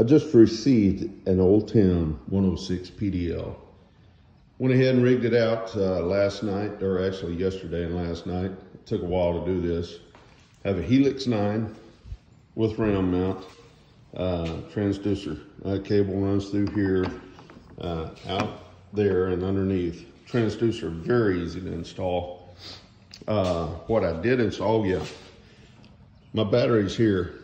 I just received an Old Town 106 PDL. Went ahead and rigged it out uh, last night, or actually yesterday and last night. It took a while to do this. Have a Helix 9 with round mount. Uh, transducer uh, cable runs through here, uh, out there and underneath. Transducer, very easy to install. Uh, what I did install, yeah, my battery's here.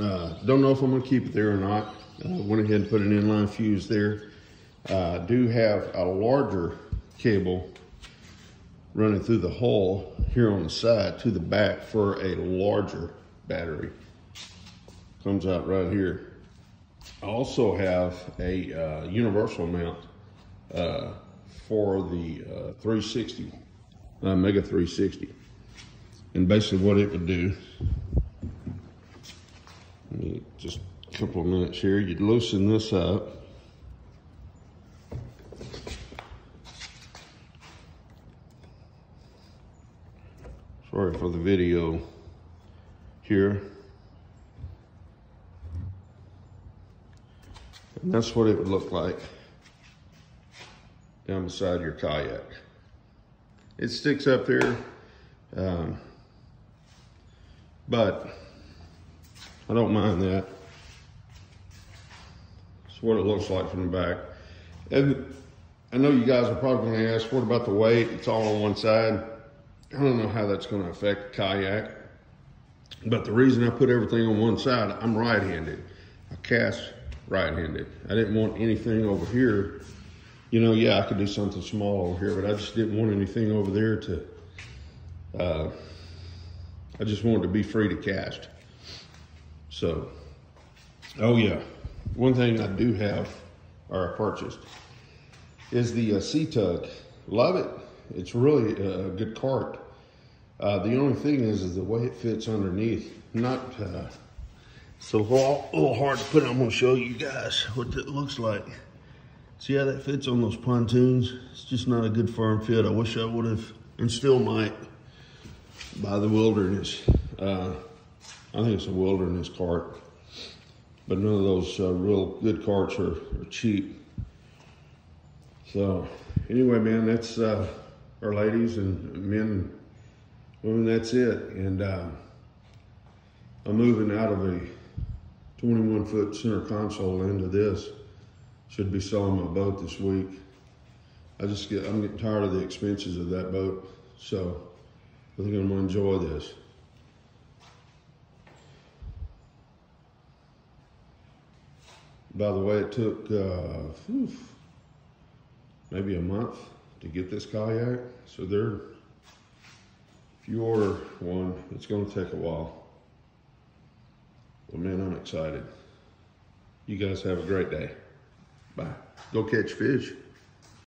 Uh, don't know if I'm gonna keep it there or not. Uh, went ahead and put an inline fuse there. Uh, do have a larger cable running through the hole here on the side to the back for a larger battery. Comes out right here. I also have a uh, universal mount uh, for the uh, 360, uh, Mega 360. And basically what it would do just a couple of minutes here. You'd loosen this up. Sorry for the video here. And that's what it would look like down beside your kayak. It sticks up there, um, but I don't mind that. It's what it looks like from the back. And I know you guys are probably gonna ask, what about the weight? It's all on one side. I don't know how that's gonna affect the kayak. But the reason I put everything on one side, I'm right-handed. I cast right-handed. I didn't want anything over here. You know, yeah, I could do something small over here, but I just didn't want anything over there to, uh, I just wanted to be free to cast. So, oh yeah, one thing I do have, or I purchased, is the uh, C-Tug. Love it. It's really a good cart. Uh, the only thing is, is the way it fits underneath. Not, uh, it's a little, a little hard to put. I'm gonna show you guys what it looks like. See how that fits on those pontoons? It's just not a good firm fit. I wish I would have, and still might, buy the Wilderness. Uh, I think it's a wilderness cart, but none of those uh, real good carts are, are, cheap. So anyway, man, that's uh, our ladies and men and women, that's it. And uh, I'm moving out of a 21 foot center console into this. Should be selling my boat this week. I just get, I'm getting tired of the expenses of that boat. So I think I'm gonna enjoy this. By the way, it took uh, whew, maybe a month to get this kayak. So there, if you order one, it's gonna take a while. Well, man, I'm excited. You guys have a great day. Bye. Go catch fish.